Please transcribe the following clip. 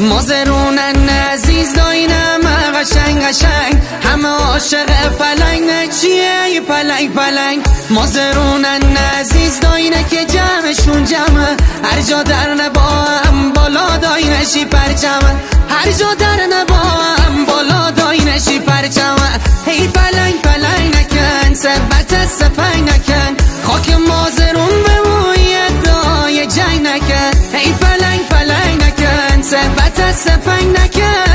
مازرونن عزیز داینم قشنگ قشنگ. همه عاشق پلنگ. چیه پلنگ پلنگ؟ مازرونن عزیز داینه که جمعشون جمعه. هر جا در نبام بالا داینشی پرچمه. هر جا در نبام بالا داینشی پرچمه. هی سفنگ نکرد.